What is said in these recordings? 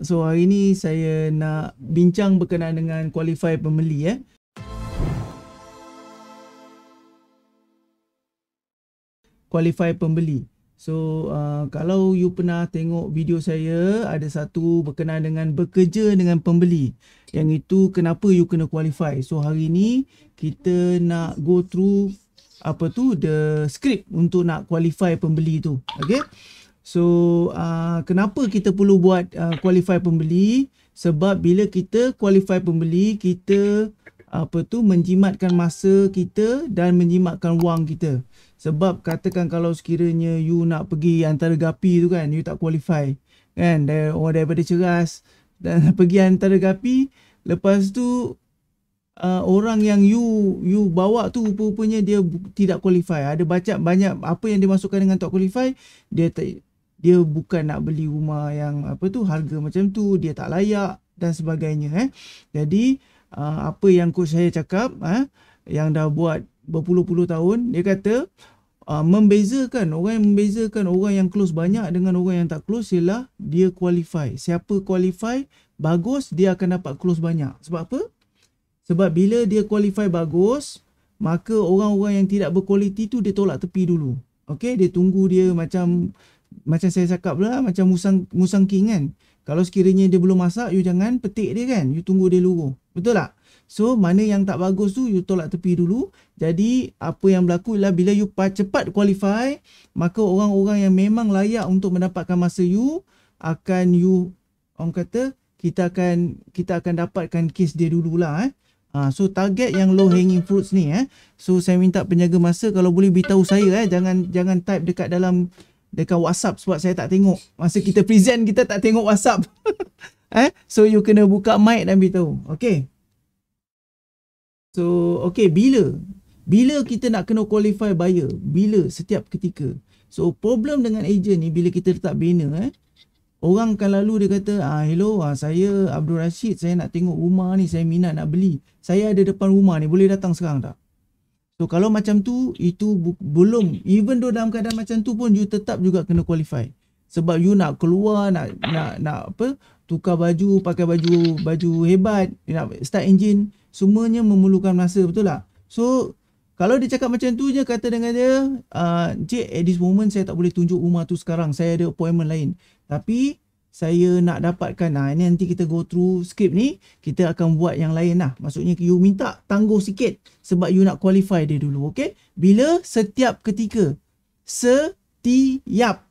So hari ni saya nak bincang berkenaan dengan qualify pembeli eh. Qualify pembeli. So uh, kalau you pernah tengok video saya ada satu berkenaan dengan bekerja dengan pembeli. Yang itu kenapa you kena qualify. So hari ni kita nak go through apa tu the script untuk nak qualify pembeli tu. Okay. So uh, kenapa kita perlu buat uh, qualify pembeli? Sebab bila kita qualify pembeli, kita apa tu menjimatkan masa kita dan menjimatkan wang kita. Sebab katakan kalau sekiranya you nak pergi antara gapi tu kan, you tak qualify. Kan, dari, orang daripada ceras dan pergi antara gapi, lepas tu uh, orang yang you you bawa tu rupanya dia tidak qualify. Ada baca banyak apa yang dimasukkan dengan tak qualify, dia tak dia bukan nak beli rumah yang apa tu harga macam tu dia tak layak dan sebagainya eh. Jadi uh, apa yang coach saya cakap eh yang dah buat berpuluh-puluh tahun dia kata uh, membezakan orang yang membezakan orang yang close banyak dengan orang yang tak close ialah dia qualify. Siapa qualify bagus dia akan dapat close banyak. Sebab apa? Sebab bila dia qualify bagus maka orang-orang yang tidak berkualiti tu dia tolak tepi dulu. Okey? Dia tunggu dia macam macam saya cakap lah macam musang musang king kan. Kalau sekiranya dia belum masak you jangan petik dia kan. You tunggu dia luruh. Betul tak? So mana yang tak bagus tu you tolak tepi dulu. Jadi apa yang berlaku ialah bila you cepat qualify maka orang-orang yang memang layak untuk mendapatkan masa you akan you orang kata kita akan kita akan dapatkan case dia dululah eh. Ha, so target yang low hanging fruits ni eh. So saya minta penjaga masa kalau boleh beritahu saya eh. Jangan jangan type dekat dalam dekat WhatsApp sebab saya tak tengok. Masa kita present kita tak tengok WhatsApp. eh? So you kena buka mic dan beritahu. Okay. So okay bila? Bila kita nak kena qualify buyer? Bila? Setiap ketika. So problem dengan agent ni bila kita letak banner eh. Orang kan lalu dia kata, ah, hello, ah, saya Abdul Rashid, saya nak tengok rumah ni, saya minat nak beli. Saya ada depan rumah ni, boleh datang sekarang tak? So kalau macam tu itu bu- belum even though dalam keadaan macam tu pun you tetap juga kena qualify. Sebab you nak keluar nak nak nak apa tukar baju, pakai baju baju hebat, nak start engine, semuanya memerlukan masa betul tak? So kalau dia cakap macam tu je kata dengan dia, uh, Cik at this moment saya tak boleh tunjuk rumah tu sekarang. Saya ada appointment lain. Tapi saya nak dapatkan nah ini nanti kita go through script ni kita akan buat yang lain lah maksudnya you minta tangguh sikit sebab you nak qualify dia dulu okay? Bila setiap ketika setiap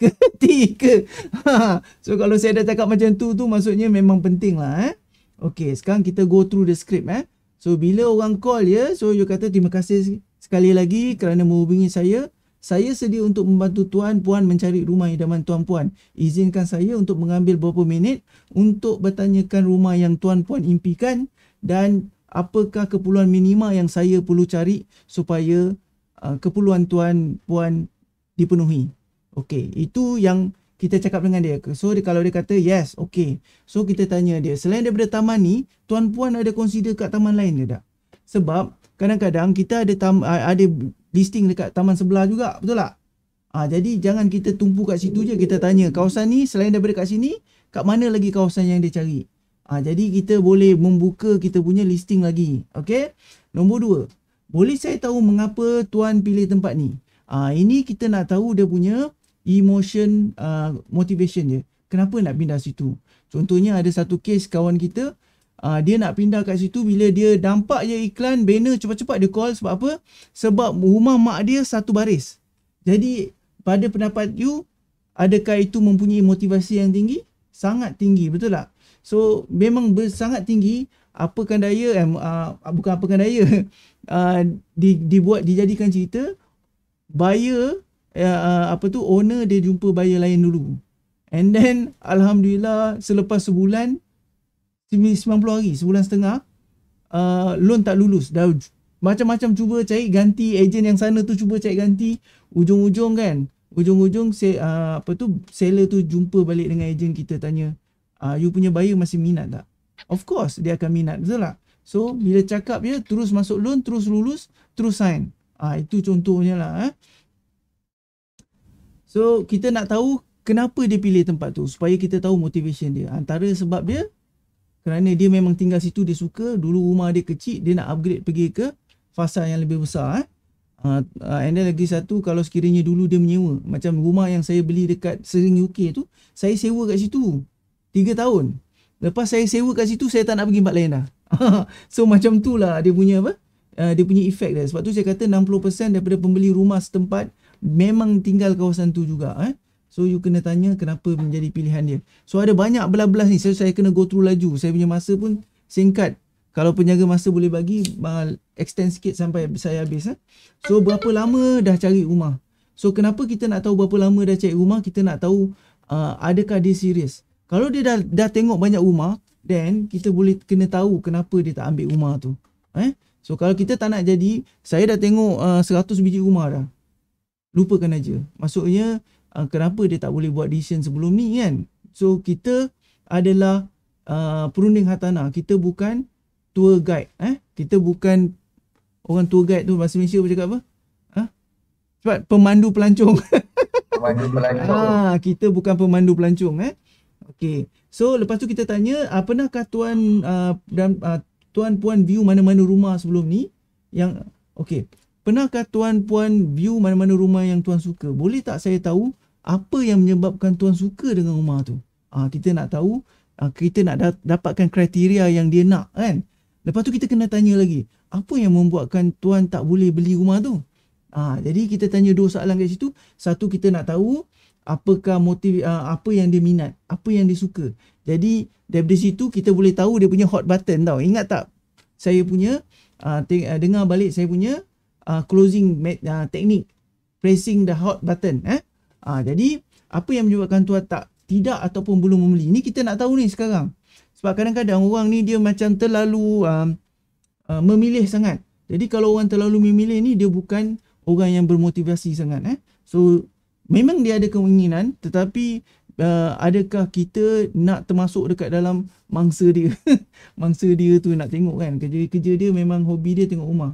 ketika. So kalau saya dah cakap macam tu tu maksudnya memang penting lah eh. Okay sekarang kita go through the script eh. So bila orang call ya so you kata terima kasih sekali lagi kerana menghubungi saya saya sedia untuk membantu tuan puan mencari rumah idaman tuan puan. Izinkan saya untuk mengambil beberapa minit untuk bertanyakan rumah yang tuan puan impikan dan apakah keperluan minima yang saya perlu cari supaya uh, keperluan tuan puan dipenuhi. Okey, itu yang kita cakap dengan dia. So dia, kalau dia kata yes, okey. So kita tanya dia, selain daripada taman ni, tuan puan ada consider kat taman lain ke tak? Sebab kadang-kadang kita ada tam, ada listing dekat taman sebelah juga betul tak? Ah jadi jangan kita tumpu kat situ je. Kita tanya kawasan ni selain daripada kat sini kat mana lagi kawasan yang dia cari? Ah jadi kita boleh membuka kita punya listing lagi. Okey nombor dua boleh saya tahu mengapa tuan pilih tempat ni? Ah ini kita nak tahu dia punya emotion uh, motivation dia. Kenapa nak pindah situ? Contohnya ada satu case kawan kita uh, dia nak pindah kat situ bila dia nampak je iklan banner cepat-cepat dia call sebab apa? Sebab rumah mak dia satu baris. Jadi pada pendapat you adakah itu mempunyai motivasi yang tinggi? Sangat tinggi, betul tak? So memang sangat tinggi apakan daya eh, uh, bukan apakan daya uh, di, dibuat dijadikan cerita buyer uh, apa tu owner dia jumpa buyer lain dulu. And then alhamdulillah selepas sebulan 90 hari sebulan setengah uh, loan tak lulus. Dah macam-macam cuba cari ganti ejen yang sana tu cuba cari ganti. Ujung-ujung kan ujung-ujung se uh, apa tu seller tu jumpa balik dengan ejen kita tanya uh, you punya buyer masih minat tak? Of course dia akan minat betul tak? So bila cakap dia terus masuk loan terus lulus terus sign. Uh, itu contohnya lah eh. So kita nak tahu kenapa dia pilih tempat tu supaya kita tahu motivation dia. Antara sebab dia kerana dia memang tinggal situ dia suka. Dulu rumah dia kecil dia nak upgrade pergi ke fasa yang lebih besar eh. Uh, uh, and then lagi satu kalau sekiranya dulu dia menyewa macam rumah yang saya beli dekat Sering UK tu saya sewa kat situ 3 tahun. Lepas saya sewa kat situ saya tak nak pergi tempat lain dah. So macam tu lah dia punya apa uh, dia punya efek dia. Sebab tu saya kata 60% daripada pembeli rumah setempat memang tinggal kawasan tu juga eh So you kena tanya kenapa menjadi pilihan dia. So ada banyak belah-belah ni. So saya kena go through laju. Saya punya masa pun singkat. Kalau penjaga masa boleh bagi uh, extend sikit sampai saya habis. Eh? So berapa lama dah cari rumah. So kenapa kita nak tahu berapa lama dah cari rumah? Kita nak tahu uh, adakah dia serius. Kalau dia dah, dah tengok banyak rumah, then kita boleh kena tahu kenapa dia tak ambil rumah tu. Eh? So kalau kita tak nak jadi, saya dah tengok uh, 100 biji rumah dah. Lupakan aja. Maksudnya uh, kenapa dia tak boleh buat decision sebelum ni kan? So kita adalah uh, perunding hartanah kita bukan tour guide eh? Kita bukan orang tour guide tu bahasa Malaysia bercakap apa? Ha sebab pemandu pelancong. Pemandu pelancong. Ah kita bukan pemandu pelancong eh? Okey. So lepas tu kita tanya uh, pernahkah tuan uh, dan uh, tuan puan view mana-mana rumah sebelum ni? Yang okey. Pernahkah tuan puan view mana-mana rumah yang tuan suka? Boleh tak saya tahu apa yang menyebabkan tuan suka dengan rumah tu? Ah kita nak tahu, ah, kita nak da- dapatkan kriteria yang dia nak kan? Lepas tu kita kena tanya lagi, apa yang membuatkan tuan tak boleh beli rumah tu? Ah jadi kita tanya dua soalan kat situ. Satu kita nak tahu apakah motif apa yang dia minat, apa yang dia suka. Jadi dari situ kita boleh tahu dia punya hot button tau. Ingat tak? Saya punya dengar balik saya punya closing teknik pressing the hot button eh uh, jadi apa yang menyebabkan tuan tak tidak ataupun belum membeli? Ni kita nak tahu ni sekarang. Sebab kadang-kadang orang ni dia macam terlalu uh, uh, memilih sangat. Jadi kalau orang terlalu memilih ni dia bukan orang yang bermotivasi sangat eh. So memang dia ada keinginan tetapi uh, adakah kita nak termasuk dekat dalam mangsa dia? Mangsa dia tu nak tengok kan? Kerja-kerja dia memang hobi dia tengok rumah.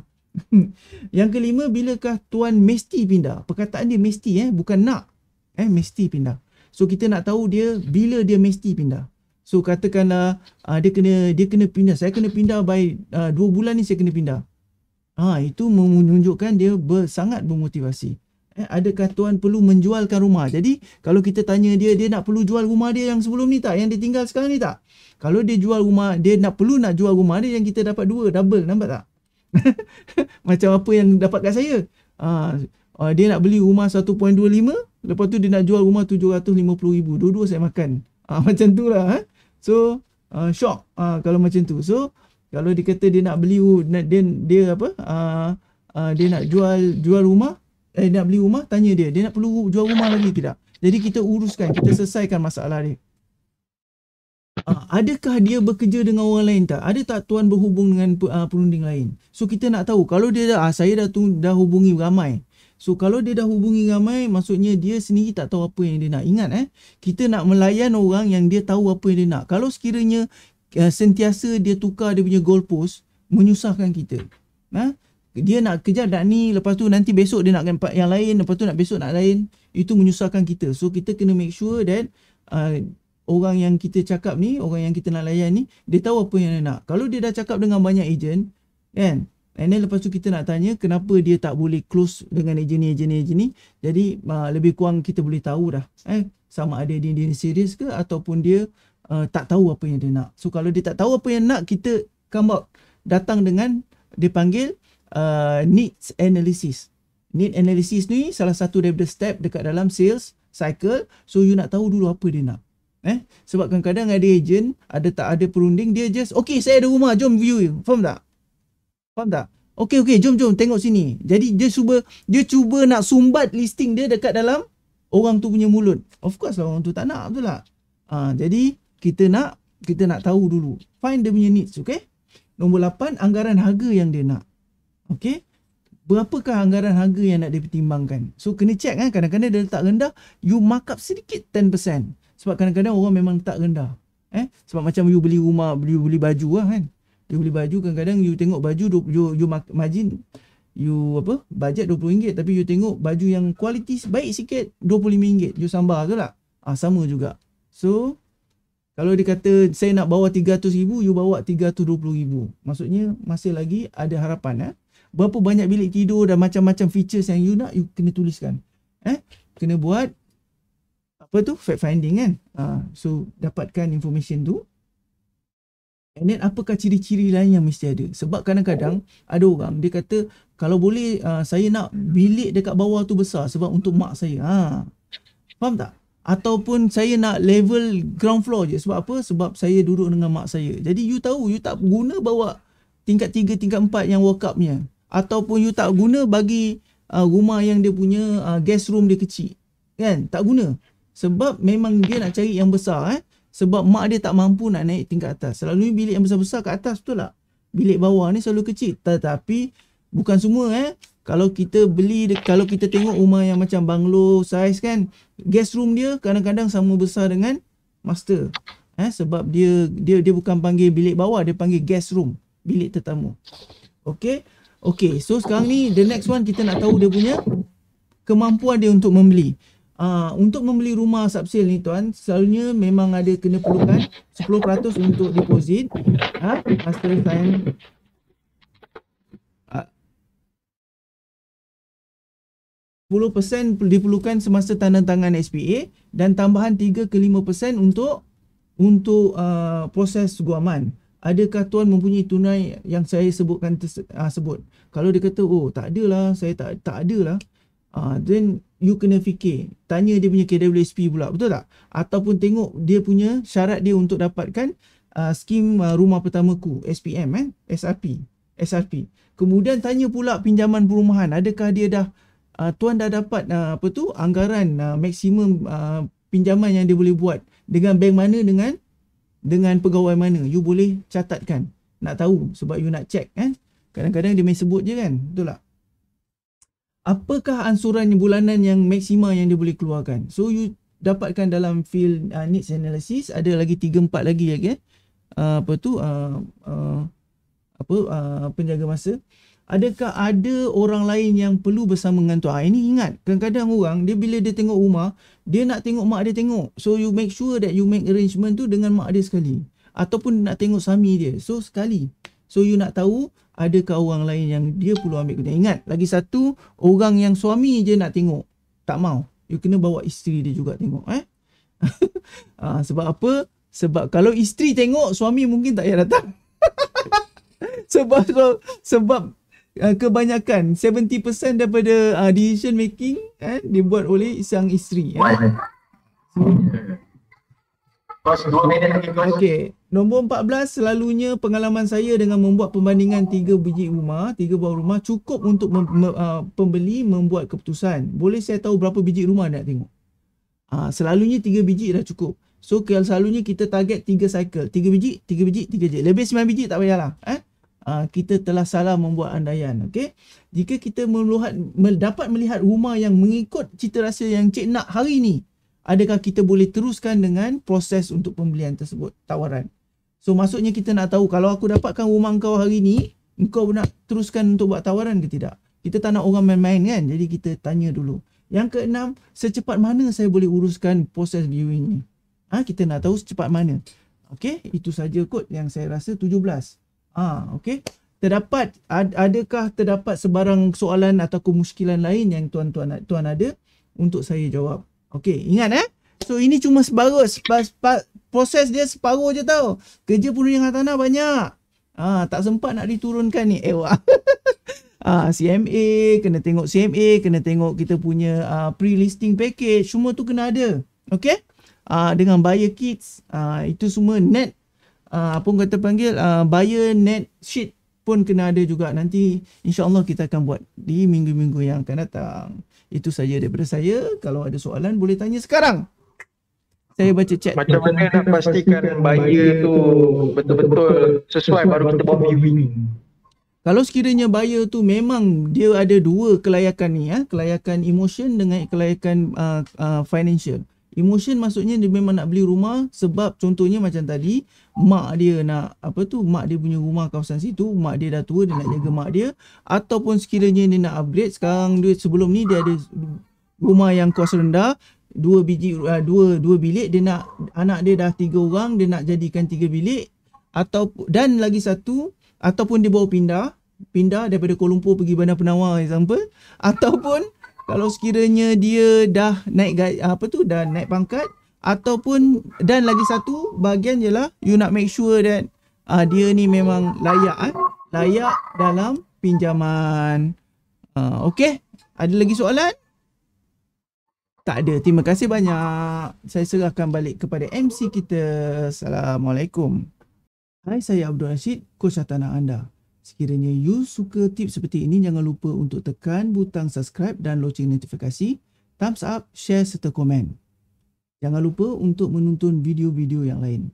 Yang kelima, bilakah tuan mesti pindah? Perkataan dia mesti eh, bukan nak. Eh, mesti pindah. So kita nak tahu dia bila dia mesti pindah. So katakanlah uh, dia kena dia kena pindah. Saya kena pindah by uh, dua bulan ni saya kena pindah. Ha, itu menunjukkan dia ber, sangat bermotivasi. Eh, adakah tuan perlu menjualkan rumah? Jadi kalau kita tanya dia, dia nak perlu jual rumah dia yang sebelum ni tak? Yang dia tinggal sekarang ni tak? Kalau dia jual rumah, dia nak perlu nak jual rumah dia yang kita dapat dua, double, nampak tak? macam apa yang dapat kat saya. Uh, dia nak beli rumah 1.25, lepas tu dia nak jual rumah 750,000. Dua-dua saya makan. Uh, macam tu lah. Eh? So, uh, shock uh, kalau macam tu. So, kalau dia kata dia nak beli, dia, dia apa, uh, uh, dia nak jual jual rumah, eh, nak beli rumah, tanya dia, dia nak perlu jual rumah lagi tidak? Jadi kita uruskan, kita selesaikan masalah dia. Uh, adakah dia bekerja dengan orang lain tak? Ada tak tuan berhubung dengan uh, perunding lain? So kita nak tahu kalau dia dah uh, saya dah tu, dah hubungi ramai. So kalau dia dah hubungi ramai maksudnya dia sendiri tak tahu apa yang dia nak. Ingat eh, kita nak melayan orang yang dia tahu apa yang dia nak. Kalau sekiranya uh, sentiasa dia tukar dia punya goalpost menyusahkan kita. Ha? Dia nak kejar dak ni lepas tu nanti besok dia nak yang lain lepas tu nak besok nak lain itu menyusahkan kita. So kita kena make sure that uh, orang yang kita cakap ni, orang yang kita nak layan ni, dia tahu apa yang dia nak. Kalau dia dah cakap dengan banyak ejen, kan? And then lepas tu kita nak tanya kenapa dia tak boleh close dengan ejen ni, ejen ni, ejen ni. Jadi uh, lebih kurang kita boleh tahu dah. Eh, sama ada dia, dia serius ke ataupun dia uh, tak tahu apa yang dia nak. So kalau dia tak tahu apa yang nak, kita come out datang dengan dia panggil uh, needs analysis. Need analysis ni salah satu daripada step dekat dalam sales cycle. So you nak tahu dulu apa dia nak. Eh? Sebab kadang-kadang ada ejen, ada tak ada perunding, dia just, okay saya ada rumah, jom view. Faham tak? Faham tak? Okay, okay, jom, jom tengok sini. Jadi dia cuba, dia cuba nak sumbat listing dia dekat dalam orang tu punya mulut. Of course lah orang tu tak nak, betul tak? Ha, jadi kita nak, kita nak tahu dulu. Find dia punya needs, okay? Nombor 8, anggaran harga yang dia nak. Okay? Berapakah anggaran harga yang nak dipertimbangkan? So kena check kan, kadang-kadang dia letak rendah, you mark up sedikit 10%. Sebab kadang-kadang orang memang tak rendah. Eh? Sebab macam you beli rumah, beli beli baju lah kan. You beli baju kadang-kadang you tengok baju you you margin you apa? Bajet RM20 tapi you tengok baju yang kualiti baik sikit RM25. You sambar tu lah. Ah sama juga. So kalau dia kata saya nak bawa 300 ribu, you bawa 320 ribu. Maksudnya masih lagi ada harapan. Eh? Berapa banyak bilik tidur dan macam-macam features yang you nak, you kena tuliskan. Eh? Kena buat apa tu? Fact finding kan? Uh, so dapatkan information tu. And then apakah ciri-ciri lain yang mesti ada? Sebab kadang-kadang ada orang dia kata kalau boleh uh, saya nak bilik dekat bawah tu besar sebab untuk mak saya. Ha. Faham tak? ataupun saya nak level ground floor je sebab apa sebab saya duduk dengan mak saya jadi you tahu you tak guna bawa tingkat 3 tingkat 4 yang walk upnya ataupun you tak guna bagi uh, rumah yang dia punya uh, guest room dia kecil kan tak guna sebab memang dia nak cari yang besar eh sebab mak dia tak mampu nak naik tingkat atas. Selalu bilik yang besar-besar kat atas betul tak? Bilik bawah ni selalu kecil. Tetapi bukan semua eh. Kalau kita beli kalau kita tengok rumah yang macam banglo size kan guest room dia kadang-kadang sama besar dengan master. Eh sebab dia dia dia bukan panggil bilik bawah dia panggil guest room bilik tetamu. Okey? Okey so sekarang ni the next one kita nak tahu dia punya kemampuan dia untuk membeli uh, untuk membeli rumah subsale ni tuan selalunya memang ada kena perlukan 10% untuk deposit ha master sign 10% diperlukan semasa tanda tangan SPA dan tambahan 3 ke 5% untuk untuk uh, proses guaman. Adakah tuan mempunyai tunai yang saya sebutkan uh, sebut? Kalau dia kata oh tak adalah, saya tak tak adalah. Uh, then you kena fikir, tanya dia punya KWSP pula, betul tak? Ataupun tengok dia punya syarat dia untuk dapatkan uh, skim uh, rumah pertamaku, SPM eh, SRP, SRP. Kemudian tanya pula pinjaman perumahan, adakah dia dah uh, tuan dah dapat uh, apa tu anggaran uh, maksimum uh, pinjaman yang dia boleh buat dengan bank mana dengan dengan pegawai mana? You boleh catatkan. Nak tahu sebab you nak check kan kadang-kadang dia main sebut je kan betul tak apakah ansuran bulanan yang maksima yang dia boleh keluarkan so you dapatkan dalam field uh, needs analysis ada lagi 3 4 lagi lagi eh uh, apa tu uh, uh, apa uh, penjaga masa adakah ada orang lain yang perlu bersama dengan tuan? Ini ingat, kadang-kadang orang dia bila dia tengok rumah, dia nak tengok mak dia tengok. So you make sure that you make arrangement tu dengan mak dia sekali. Ataupun nak tengok suami dia. So sekali. So you nak tahu adakah orang lain yang dia perlu ambil kena. Ingat, lagi satu, orang yang suami je nak tengok. Tak mau. You kena bawa isteri dia juga tengok. Eh? ha, sebab apa? Sebab kalau isteri tengok, suami mungkin tak payah datang. sebab sebab uh, kebanyakan 70% daripada uh, decision making eh dibuat oleh sang isteri eh. Okey, nombor 14 selalunya pengalaman saya dengan membuat perbandingan tiga biji rumah, tiga buah rumah cukup untuk mem- mem- uh, pembeli membuat keputusan. Boleh saya tahu berapa biji rumah nak tengok? Uh, selalunya tiga biji dah cukup. So kalau selalunya kita target tiga cycle, tiga biji, tiga biji, tiga biji. Lebih sembilan biji tak payahlah, eh? uh, kita telah salah membuat andaian. Okay? Jika kita melihat, dapat melihat rumah yang mengikut cita rasa yang cik nak hari ini, adakah kita boleh teruskan dengan proses untuk pembelian tersebut, tawaran. So maksudnya kita nak tahu kalau aku dapatkan rumah kau hari ini, kau nak teruskan untuk buat tawaran ke tidak? Kita tak nak orang main-main kan? Jadi kita tanya dulu. Yang keenam, secepat mana saya boleh uruskan proses viewing ni? Ha, kita nak tahu secepat mana. Okay, itu saja kot yang saya rasa 17. Ah, okey. Terdapat ad, adakah terdapat sebarang soalan atau kemuskilan lain yang tuan-tuan tuan ada untuk saya jawab? Okey, ingat eh. So ini cuma separuh sepa, sepa, proses dia separuh je tau. Kerja yang tanah banyak. Ah, tak sempat nak diturunkan ni. Eh wah. ah, CMA, kena tengok CMA, kena tengok kita punya uh, pre-listing package, semua tu kena ada. Okey? Ah, dengan buyer kits, ah, itu semua net uh, apa kata panggil uh, buyer net sheet pun kena ada juga. Nanti insyaallah kita akan buat di minggu-minggu yang akan datang. Itu saja daripada saya. Kalau ada soalan boleh tanya sekarang. Saya baca chat. Macam mana nak pastikan buyer tu betul-betul sesuai baru kita buat viewing? Kalau sekiranya buyer tu memang dia ada dua kelayakan ni ya. Kelayakan emotion dengan kelayakan uh, uh, financial Emotion maksudnya dia memang nak beli rumah sebab contohnya macam tadi mak dia nak apa tu mak dia punya rumah kawasan situ mak dia dah tua dia nak jaga mak dia. Ataupun sekiranya dia nak upgrade sekarang dia sebelum ni dia ada rumah yang kos rendah dua biji uh, dua dua bilik dia nak anak dia dah tiga orang dia nak jadikan tiga bilik. Atau dan lagi satu ataupun dia bawa pindah pindah daripada Kuala Lumpur pergi Bandar Penawar example. Ataupun kalau sekiranya dia dah naik apa tu dah naik pangkat ataupun dan lagi satu bahagian ialah you nak make sure that uh, dia ni memang layak eh? layak dalam pinjaman. Uh, okay, ada lagi soalan? Tak ada. Terima kasih banyak. Saya serahkan balik kepada MC kita. Assalamualaikum. Hai, saya Abdul Rashid, coach tanah anda. Sekiranya you suka tips seperti ini, jangan lupa untuk tekan butang subscribe dan loceng notifikasi, thumbs up, share serta komen. Jangan lupa untuk menonton video-video yang lain.